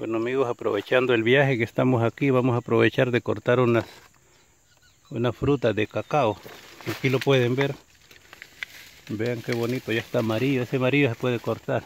Bueno amigos, aprovechando el viaje que estamos aquí, vamos a aprovechar de cortar unas, unas frutas de cacao. Aquí lo pueden ver. Vean qué bonito, ya está amarillo. Ese amarillo se puede cortar.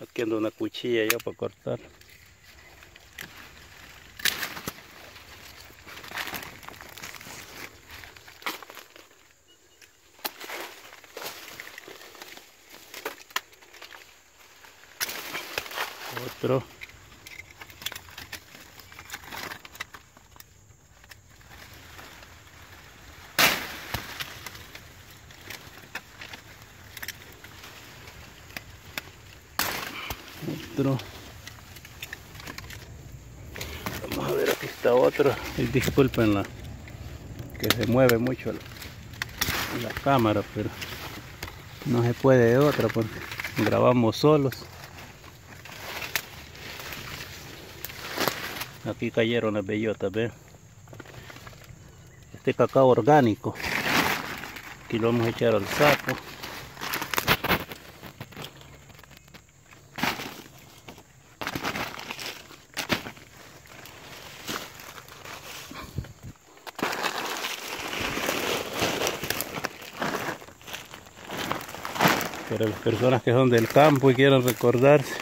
Aquí anda una cuchilla ya para cortar. otro vamos a ver aquí está otro y disculpen la que se mueve mucho la, cámara pero no se puede de otra porque grabamos solos Aquí cayeron las bellotas, ¿ven? Este cacao orgánico. Aquí lo vamos a echar al saco. Las personas que son del campo y quieren recordarse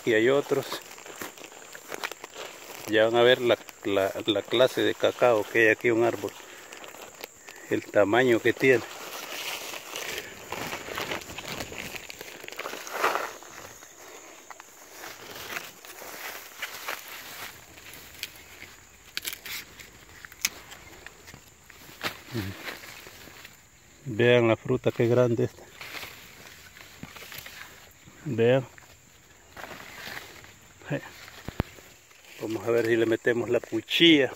aquí hay otros. Ya van a ver la, la, clase de cacao que hay aquí un árbol. El tamaño que tiene vean la fruta que grande está vean Vamos a ver si le metemos la cuchilla.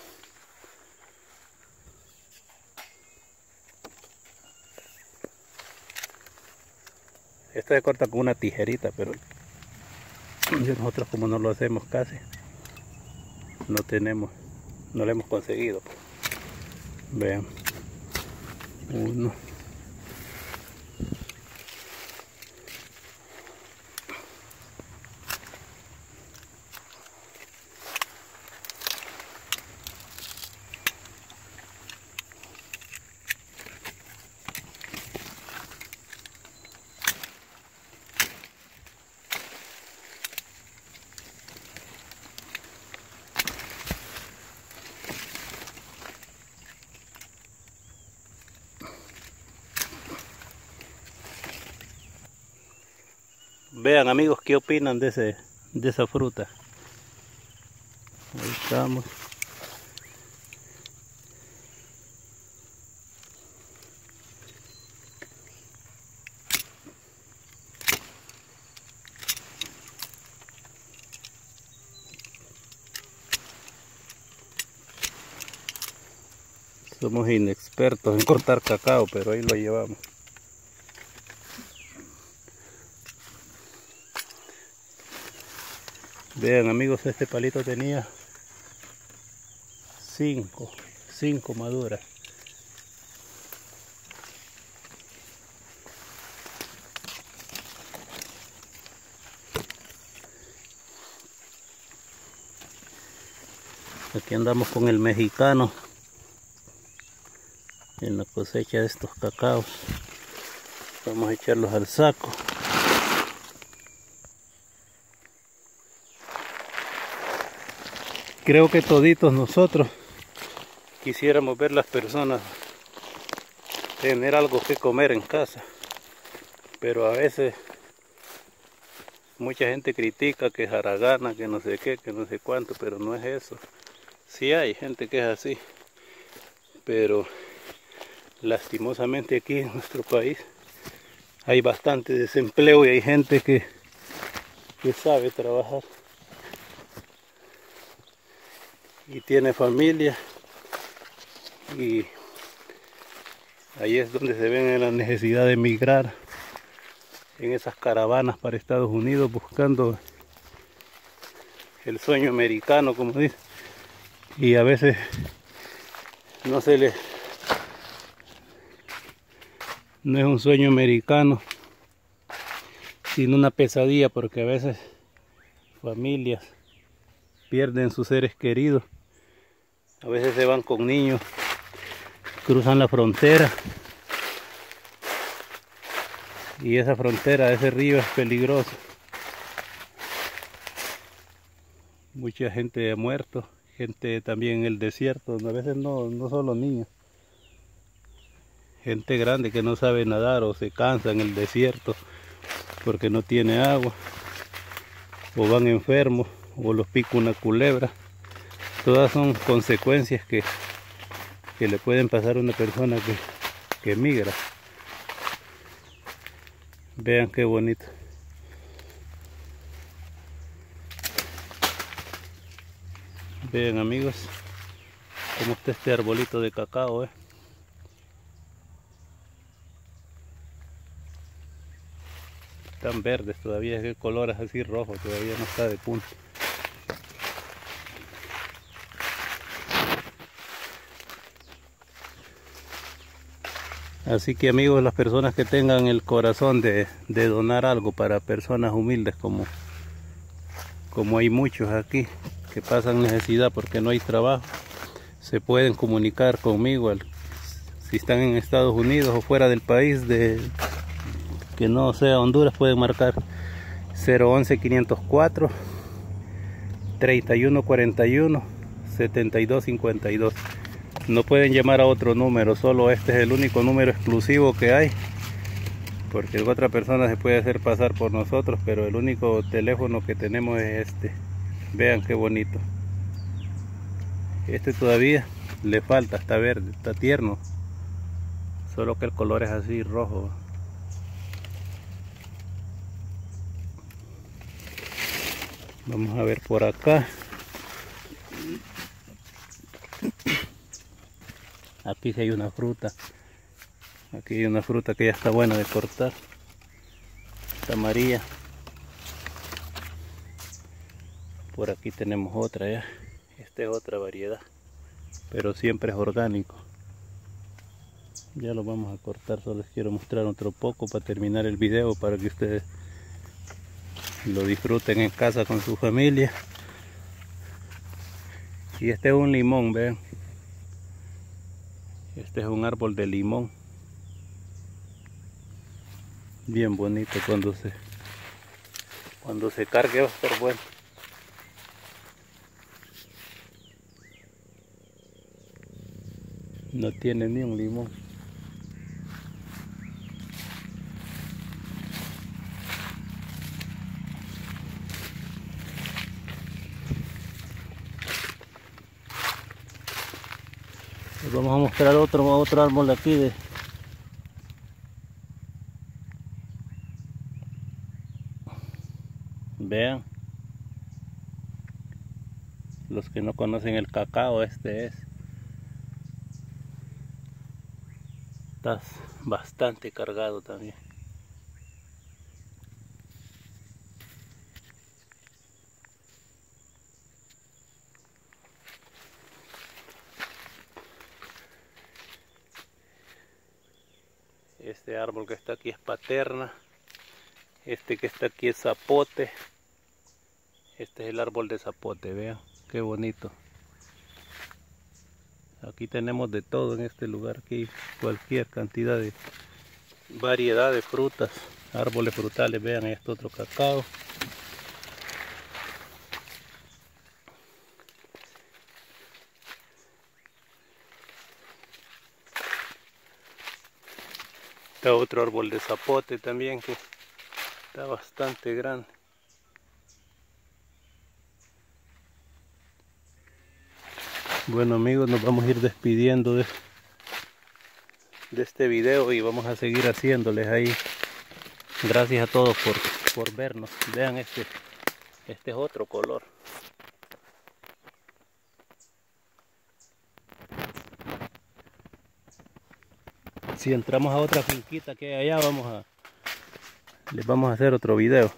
Esta se corta con una tijerita, pero nosotros como no lo hacemos casi, no tenemos, no lo hemos conseguido. Vean, uno. Vean amigos qué opinan de, ese, de esa fruta. Ahí estamos. Somos inexpertos en cortar cacao, pero ahí lo llevamos. Vean amigos, este palito tenía 5, 5 maduras. Aquí andamos con el mexicano en la cosecha de estos cacaos. Vamos a echarlos al saco. Creo que toditos nosotros quisiéramos ver las personas tener algo que comer en casa pero a veces mucha gente critica que es haragana, que no sé qué, que no sé cuánto, pero no es eso. Sí hay gente que es así, pero lastimosamente aquí en nuestro país hay bastante desempleo y hay gente que, que sabe trabajar y tiene familia y ahí es donde se ven la necesidad de emigrar en esas caravanas para Estados Unidos buscando el sueño americano como dice y a veces no se les no es un sueño americano, sino una pesadilla porque a veces familias pierden sus seres queridos. A veces se van con niños, cruzan la frontera y esa frontera, ese río es peligroso. Mucha gente ha muerto, gente también en el desierto, a veces no, no solo niños. Gente grande que no sabe nadar o se cansa en el desierto porque no tiene agua o van enfermos o los pica una culebra. Todas son consecuencias que, que le pueden pasar a una persona que, que migra. Vean qué bonito. Vean amigos, cómo está este arbolito de cacao, eh. Están verdes todavía, el color es así rojo, todavía no está de punto. Así que amigos, las personas que tengan el corazón de, donar algo para personas humildes como, como hay muchos aquí que pasan necesidad porque no hay trabajo, se pueden comunicar conmigo si están en Estados Unidos o fuera del país de que no sea Honduras pueden marcar 011 504 3141 7252 no pueden llamar a otro número solo este es el único número exclusivo que hay porque otra persona se puede hacer pasar por nosotros pero el único teléfono que tenemos es este. Vean qué bonito. Este todavía le falta está verde está tierno solo que el color es así rojo. Vamos a ver por acá aquí hay una fruta. Aquí hay una fruta que ya está buena de cortar. Está amarilla. Por aquí tenemos otra ya. Esta es otra variedad. Pero siempre es orgánico. Ya lo vamos a cortar solo les quiero mostrar otro poco para terminar el video para que ustedes lo disfruten en casa con su familia. Y este es un limón vean este es un árbol de limón. Bien bonito cuando se cuando se cargue va a estar bueno. No tiene ni un limón. vamos a mostrar otro árbol aquí de vean. Los que no conocen el cacao este es. Está bastante cargado también Este árbol que está aquí es paterna. Este que está aquí es zapote. Este es el árbol de zapote, vean, qué bonito. Aquí tenemos de todo en este lugar, aquí cualquier cantidad de variedad de frutas, árboles frutales, vean esto otro cacao. Otro árbol de zapote también que está bastante grande. Bueno amigos, nos vamos a ir despidiendo de, de este video y vamos a seguir haciéndoles ahí. Gracias a todos por, por vernos. Vean este, este es otro color. Si entramos a otra finquita que hay allá vamos a les vamos a hacer otro video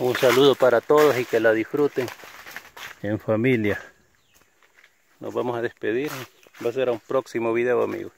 un saludo para todos y que la disfruten en familia nos vamos a despedir. Va a ser a un próximo video amigos.